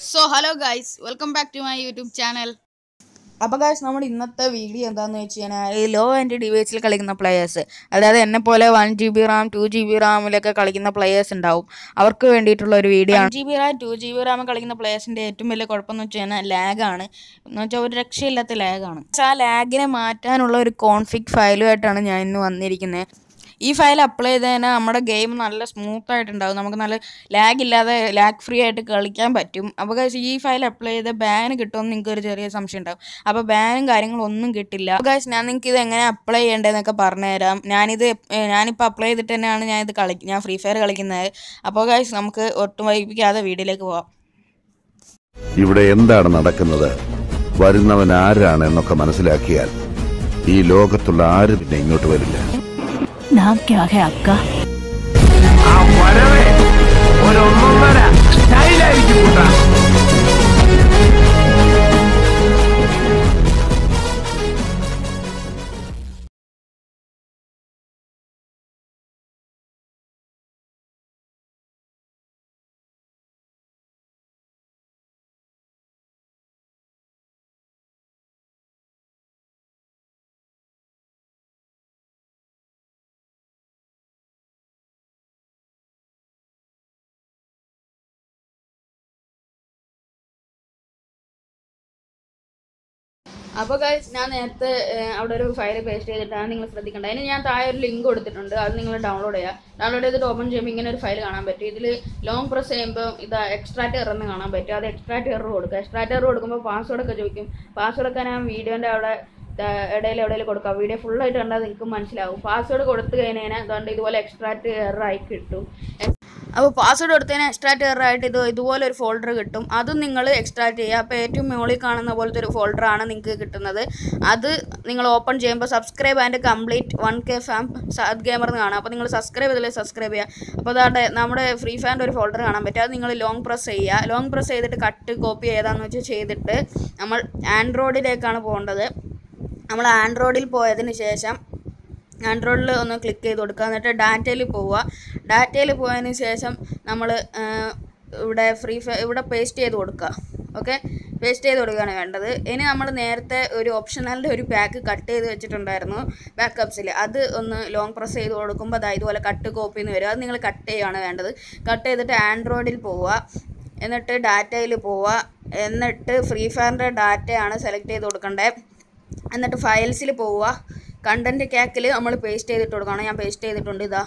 So hello guys welcome back to my YouTube channel അപ്പോൾ guys നമ്മുടെ ഇന്നത്തെ video എന്താണെന്ന് വെച്ച് കഴിഞ്ഞാൽ ഈ ലോ ആൻഡ് ഡിവൈസിൽ കളിക്കുന്ന പ്ലെയേഴ്സ് അതായത് എന്നെ പോലെ one G B RAM two G B റാമിലൊക്കെ കളിക്കുന്ന പ്ലെയേഴ്സ് ഉണ്ടാവും. അവർക്ക് വേണ്ടിയിട്ടുള്ള ഒരു വീഡിയോ ആണ്. G B RAM two G B RAM കളിക്കുന്ന പ്ലെയേഴ്സിന്റെ ഏറ്റവും വലിയ കുഴപ്പമെന്ന് വെച്ച് കഴിഞ്ഞാൽ ലാഗാണ് എന്ന് വെച്ചാൽ ഒരു രക്ഷയില്ലാത്ത ലാഗാണ് പക്ഷേ ആ ലാഗിനെ മാറ്റാനുള്ള ഒരു കോൺഫിക് ഫയലുമായിട്ടാണ് ഞാൻ ഇന്ന് വന്നിരിക്കുന്നത് ഈ ഫയൽ അപ്ലൈ ചെയ്ത് കഴിഞ്ഞാൽ നമ്മുടെ ഗെയിം നല്ല സ്മൂത്ത് ആയിട്ടുണ്ടാകും നമുക്ക് നല്ല ലാഗ് ഇല്ലാതെ ലാഗ് ഫ്രീ ആയിട്ട് കളിക്കാൻ പറ്റും. അപ്പോൾ ഈ ഫയൽ അപ്ലൈ ചെയ്ത് ബാൻ കിട്ടുമെന്ന് നിങ്ങൾക്ക് ഒരു ചെറിയ സംശയം ഉണ്ടാകും അപ്പോൾ ബാനും കാര്യങ്ങളൊന്നും കിട്ടില്ല. അപ്പോൾ ഞാൻ നിങ്ങൾക്ക് ഇത് എങ്ങനെ അപ്ലൈ ചെയ്യേണ്ടതെന്നൊക്കെ പറഞ്ഞുതരാം. ഞാനിത് ഞാനിപ്പോൾ അപ്ലൈ ചെയ്തിട്ട് തന്നെയാണ് ഞാൻ ഇത് കളി ഞാൻ ഫ്രീ ഫയർ കളിക്കുന്നത്. അപ്പോൾ ഗൈസ് നമുക്ക് ഒട്ടും വൈകിപ്പിക്കാതെ വീഡിയോയിലേക്ക് പോവാം. ഇവിടെ എന്താണ് നടക്കുന്നത്? വരുന്നവൻ ആരാണ് എന്നൊക്കെ മനസ്സിലാക്കിയാൽ ഈ ലോകത്തുള്ള ആരും പിന്നെ ഇങ്ങോട്ട് വരില്ല? नाम क्या है आपका? ആ അപ്പോൾ ഗൈസ് ഞാൻ നേരത്തെ അവിടെ ഒരു ഫയൽ പേസ്റ്റ് ചെയ്തിട്ടാണ് നിങ്ങൾ ശ്രദ്ധിക്കേണ്ടത് അതിന് ഞാൻ താഴെ ഒരു ലിങ്ക് കൊടുത്തിട്ടുണ്ട്. അത് നിങ്ങൾ ഡൗൺലോഡ് ചെയ്യുക. ഡൗൺലോഡ് ചെയ്തിട്ട് ഓപ്പൺ ചെയ്യുമ്പോൾ ഇങ്ങനെ ഒരു ഫയൽ കാണാൻ പറ്റും. ഇതിൽ ലോങ് പ്രസ് ചെയ്യുമ്പോൾ ഇതാ എക്സ്ട്രാറ്റ് എറർ എന്ന് കാണാൻ പറ്റും. അത് എക്സ്ട്രാറ്റ് എറർ കൊടുക്കുക. എക്സ്ട്രാറ്റ് എറർ കൊടുക്കുമ്പോൾ പാസ്വേഡ് ഒക്കെ ചോദിക്കും. പാസ്വേഡ് ഒക്കെ ഞാൻ വീഡിയോന്റെ അവിടെ ഇടയിൽ എവിടെയും കൊടുക്കാം. വീഡിയോ ഫുള്ളായിട്ട് കണ്ടാൽ നിങ്ങൾക്ക് മനസ്സിലാവും. പാസ്വേഡ് കൊടുത്തു കഴിഞ്ഞാൽ അതുകൊണ്ട് ഇതുപോലെ എക്സ്ട്രാറ്റ് എറർ ആയി കിട്ടും. അപ്പോൾ പാസ്വേഡ് കൊടുത്തതിന് എക്സ്ട്രാ എറർ ആയിട്ട് ഇത് ഇതുപോലെ ഒരു ഫോൾഡർ കിട്ടും. അതും നിങ്ങൾ എക്സ്ട്രാക്ട് ചെയ്യുക. അപ്പോൾ ഏറ്റവും മുകളിൽ കാണുന്ന പോലത്തെ ഒരു ഫോൾഡറാണ് നിങ്ങൾക്ക് കിട്ടുന്നത്. അത് നിങ്ങൾ ഓപ്പൺ ചെയ്യുമ്പോൾ subscribe and complete one K fam sad gamer എന്ന് കാണാം. അപ്പോൾ നിങ്ങൾ സബ്സ്ക്രൈബ് ചെയ്തില്ലേ സബ്സ്ക്രൈബ് ചെയ്യുക. അപ്പോൾ അതാണ്ട് നമ്മുടെ ഫ്രീ ഫാന്റെ ഒരു ഫോൾഡർ കാണാൻ പറ്റും. അത് നിങ്ങൾ ലോങ് പ്രസ് ചെയ്യുക. ലോങ് പ്രസ് ചെയ്തിട്ട് കട്ട് കോപ്പി ഏതാണെന്ന് വെച്ചാൽ ചെയ്തിട്ട് നമ്മൾ ആൻഡ്രോയിഡിലേക്കാണ് പോകേണ്ടത്. നമ്മൾ ആൻഡ്രോയിഡിൽ പോയതിന് ശേഷം ആൻഡ്രോയിഡിൽ ഒന്ന് ക്ലിക്ക് ചെയ്ത് കൊടുക്കുക. എന്നിട്ട് ഡാറ്റയിൽ പോവുക. ഡാറ്റയിൽ പോയതിന് ശേഷം നമ്മൾ ഇവിടെ ഫ്രീ ഇവിടെ പേസ്റ്റ് ചെയ്ത് കൊടുക്കുക. ഓക്കെ പേസ്റ്റ് ചെയ്ത് കൊടുക്കുകയാണ് വേണ്ടത്. ഇനി നമ്മൾ നേരത്തെ ഒരു ഓപ്ഷണലിന്റെ ഒരു പാക്ക് കട്ട് ചെയ്ത് വെച്ചിട്ടുണ്ടായിരുന്നു ബാക്കപ്സിൽ അത് ഒന്ന് ലോങ് പ്രസ് ചെയ്ത് കൊടുക്കുമ്പോൾ അതായത് ഇതുപോലെ കട്ട് കോപ്പി എന്ന് വരും. അത് നിങ്ങൾ കട്ട് ചെയ്യുകയാണ് വേണ്ടത്. കട്ട് ചെയ്തിട്ട് ആൻഡ്രോയിഡിൽ പോവുക. എന്നിട്ട് ഡാറ്റയിൽ പോവുക. എന്നിട്ട് ഫ്രീ ഫയറിന്റെ ഡാറ്റയാണ് സെലക്ട് ചെയ്ത് കൊടുക്കേണ്ടത് എന്നിട്ട് ഫയൽസിൽ പോവുക. കണ്ടന്റ് കേക്കിൽ നമ്മൾ പേസ്റ്റ് ചെയ്തിട്ട് കൊടുക്കണം. ഞാൻ പേസ്റ്റ് ചെയ്തിട്ടുണ്ട് ഇതാ.